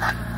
Ha ha ha!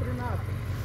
113.